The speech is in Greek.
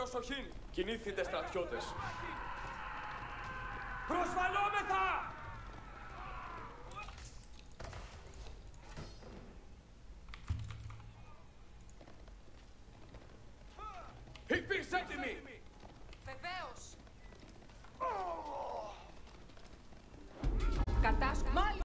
προσοχήν, κινήθητε στρατιώτες. Προσβαλόμεθα! Υπήρξε έτοιμοι!